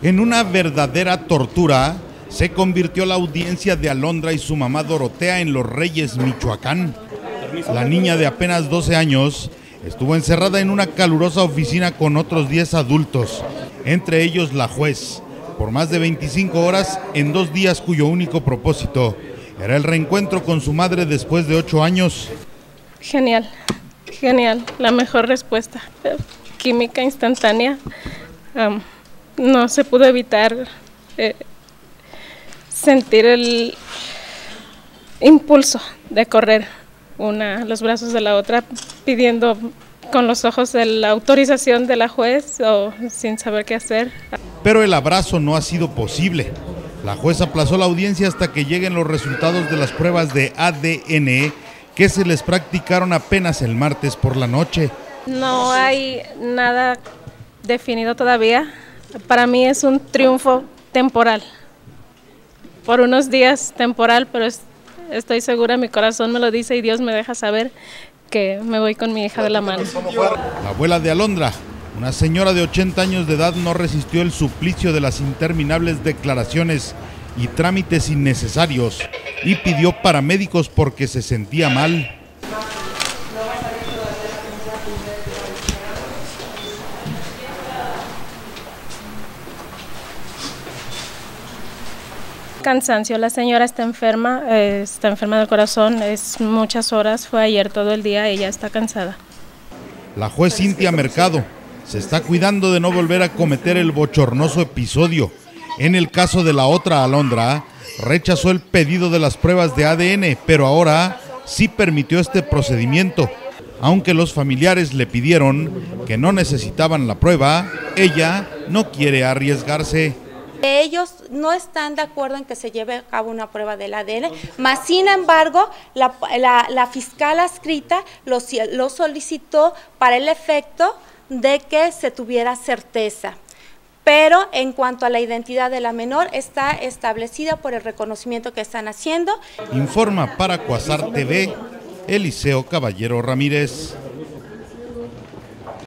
En una verdadera tortura se convirtió la audiencia de Alondra y su mamá Dorotea en Los Reyes, Michoacán. La niña de apenas 12 años estuvo encerrada en una calurosa oficina con otros 10 adultos, entre ellos la juez, por más de 25 horas en dos días cuyo único propósito era el reencuentro con su madre después de 8 años. Genial, genial, la mejor respuesta. Química instantánea. No se pudo evitar eh, sentir el impulso de correr una los brazos de la otra pidiendo con los ojos la autorización de la juez o sin saber qué hacer. Pero el abrazo no ha sido posible. La juez aplazó la audiencia hasta que lleguen los resultados de las pruebas de ADN que se les practicaron apenas el martes por la noche. No hay nada definido todavía para mí es un triunfo temporal. Por unos días temporal, pero estoy segura, mi corazón me lo dice y Dios me deja saber que me voy con mi hija de la mano. La abuela de Alondra, una señora de 80 años de edad, no resistió el suplicio de las interminables declaraciones y trámites innecesarios y pidió paramédicos porque se sentía mal. Cansancio, la señora está enferma, eh, está enferma del corazón, es muchas horas, fue ayer todo el día, ella está cansada. La juez Cintia Mercado se está cuidando de no volver a cometer el bochornoso episodio. En el caso de la otra Alondra, rechazó el pedido de las pruebas de ADN, pero ahora sí permitió este procedimiento. Aunque los familiares le pidieron que no necesitaban la prueba, ella no quiere arriesgarse. Ellos no están de acuerdo en que se lleve a cabo una prueba del ADN, más sin embargo, la, fiscal adscrita lo, lo solicitó para el efecto de que se tuviera certeza. Pero en cuanto a la identidad de la menor, está establecida por el reconocimiento que están haciendo. Informa para Cuasar TV, Eliseo Caballero Ramírez.